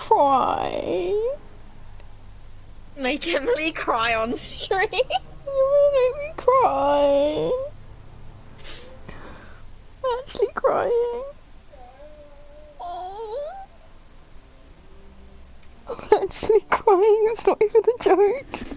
cry. Make Emily cry on stream. You make me cry. I'm actually crying. Oh. I'm actually crying. It's not even a joke.